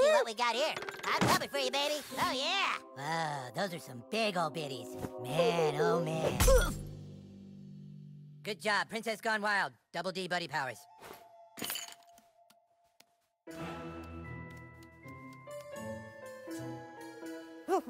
see what we got here. I'm coming for you, baby. Oh, yeah. Oh, those are some big old bitties. Man, oh, man. Good job. Princess Gone Wild. Double D buddy powers. Huh?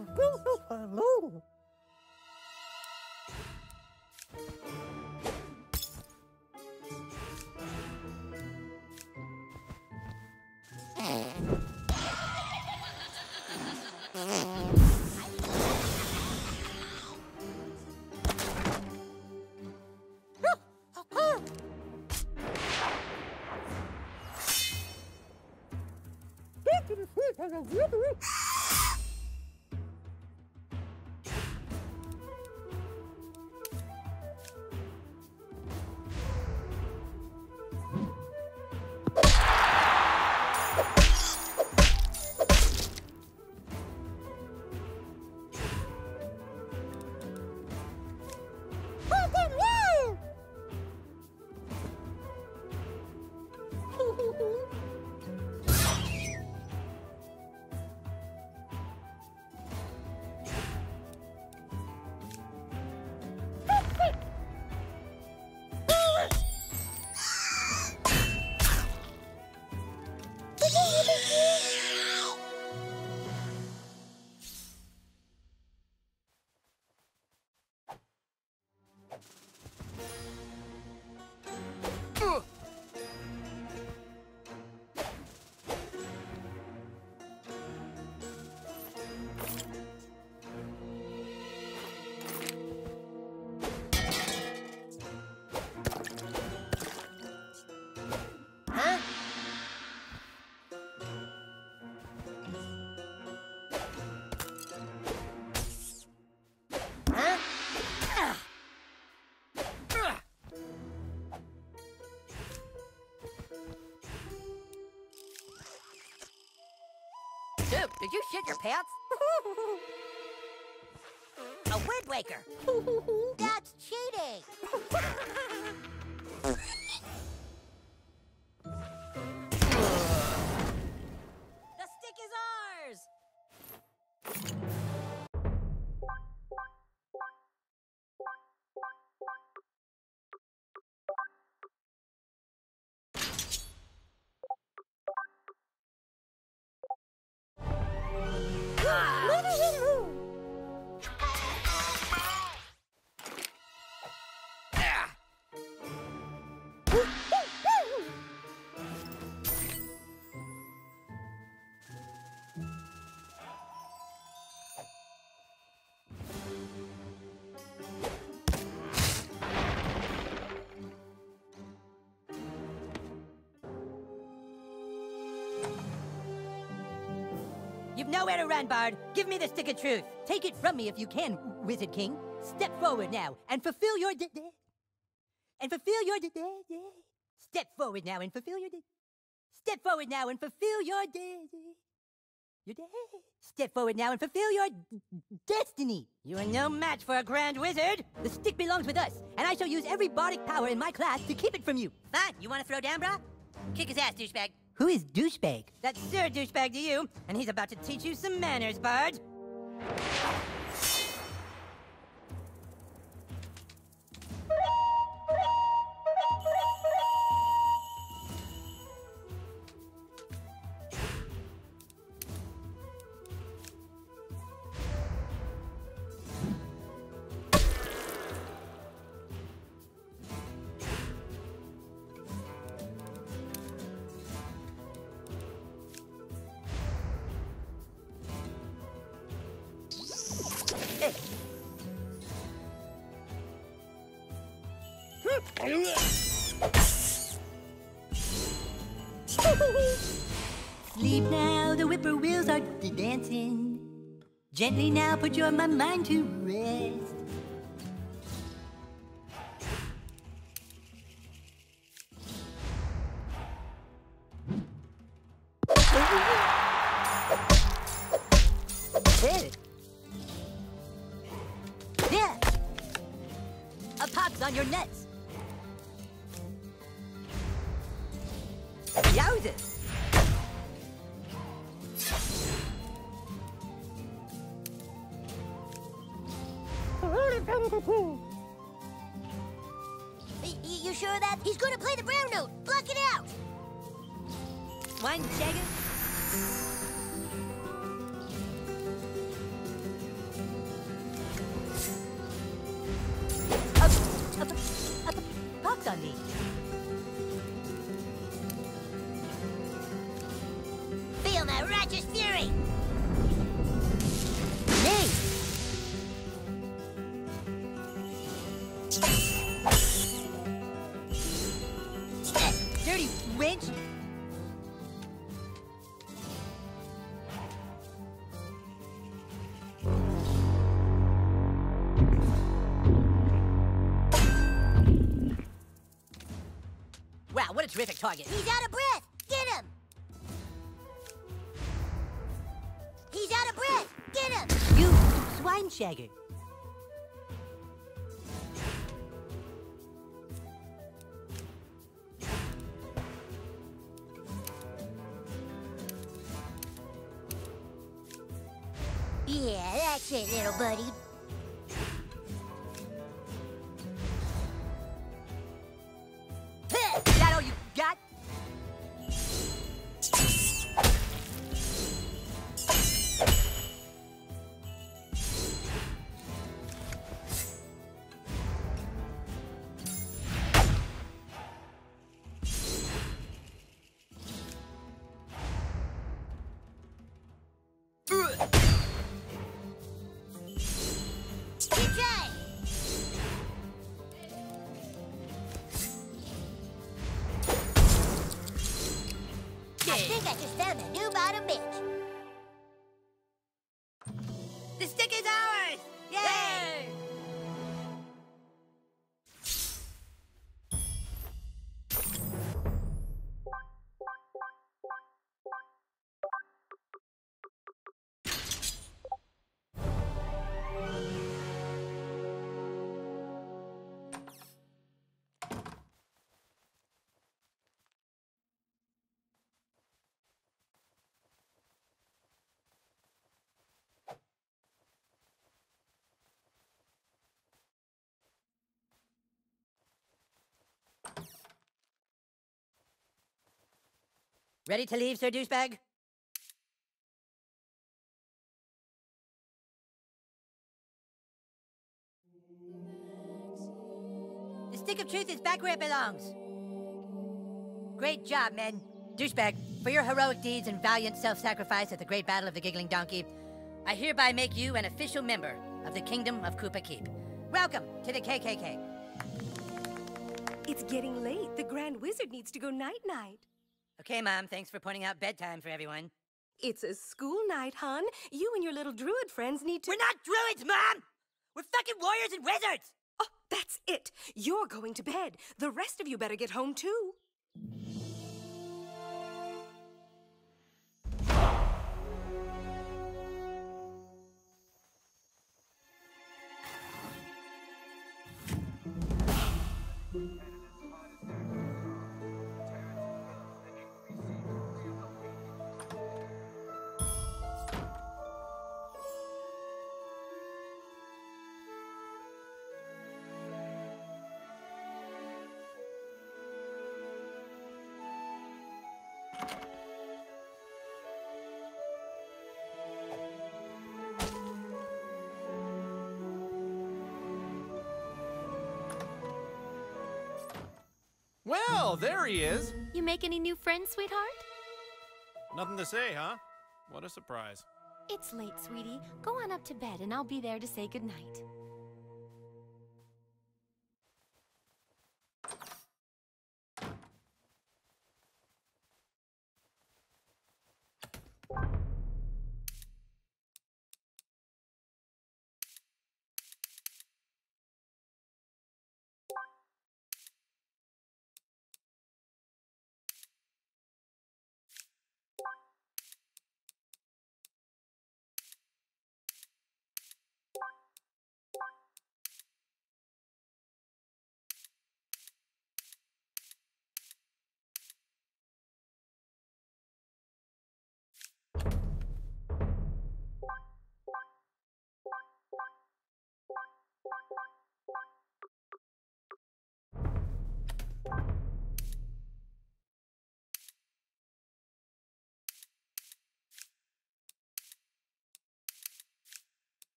Did you shit your pants? A wind waker. You've nowhere to run, Bard. Give me the stick of truth. Take it from me if you can, Wizard King. Step forward now and fulfill your de- and fulfill your de- Step forward now and fulfill your de- Step forward now and fulfill your de- your de- Step forward now and fulfill your d- destiny. You are no match for a grand wizard. The stick belongs with us, and I shall use every bardic power in my class to keep it from you. Fine. You want to throw down, brah? Kick his ass, douchebag. Who is douchebag? That's Sir Douchebag to you, and he's about to teach you some manners, Bard. Sleep now, the whippoorwills are dancing. Gently now, put your mind to rest. You sure that? He's gonna play the brown note. Block it out. One second. Up, on me. Feel my righteous fury. Dirty wench. Wow, what a terrific target. He's out of breath. Get him. He's out of breath. Get him. You swine shagger. It, little buddy. I Ready to leave, Sir Douchebag? The stick of truth is back where it belongs. Great job, men. Douchebag, for your heroic deeds and valiant self sacrifice at the Great Battle of the Giggling Donkey, I hereby make you an official member of the Kingdom of Kupa Keep. Welcome to the KKK. It's getting late. The Grand Wizard needs to go night night. Okay, Mom, thanks for pointing out bedtime for everyone. It's a school night, hon. You and your little druid friends need to. We're not druids, Mom! We're fucking warriors and wizards! Oh, that's it. You're going to bed. The rest of you better get home too. Well, there he is. You make any new friends, sweetheart? Nothing to say, huh? What a surprise. It's late, sweetie. Go on up to bed and I'll be there to say goodnight.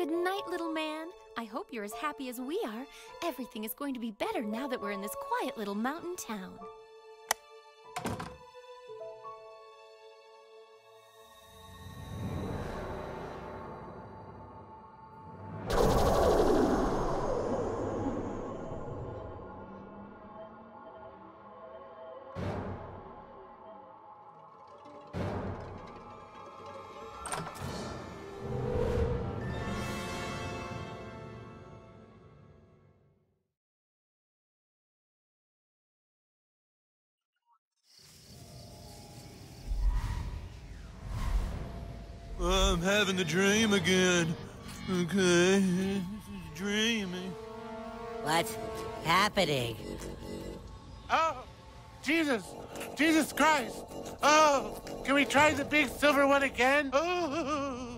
Good night, little man. I hope you're as happy as we are. Everything is going to be better now that we're in this quiet little mountain town. I'm having the dream again. Okay, dreaming. What's happening? Oh, Jesus! Jesus Christ! Oh, can we try the big silver one again? Oh.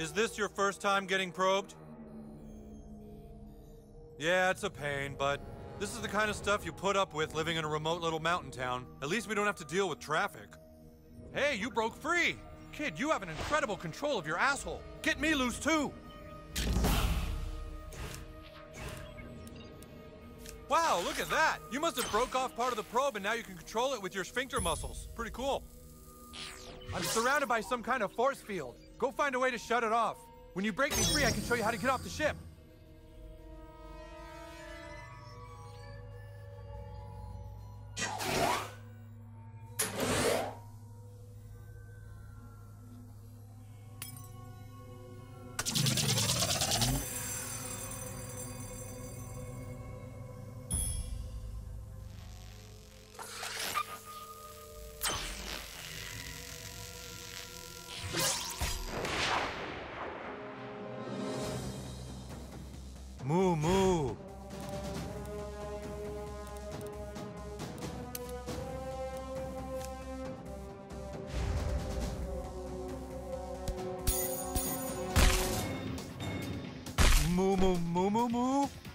Is this your first time getting probed? Yeah, it's a pain, but this is the kind of stuff you put up with living in a remote little mountain town. At least we don't have to deal with traffic. Hey, you broke free! Kid, you have an incredible control of your asshole. Get me loose too! Wow, look at that! You must have broke off part of the probe and now you can control it with your sphincter muscles. Pretty cool. I'm surrounded by some kind of force field. Go find a way to shut it off. When you break me free, I can show you how to get off the ship. Moo moo moo moo moo.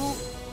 Oh.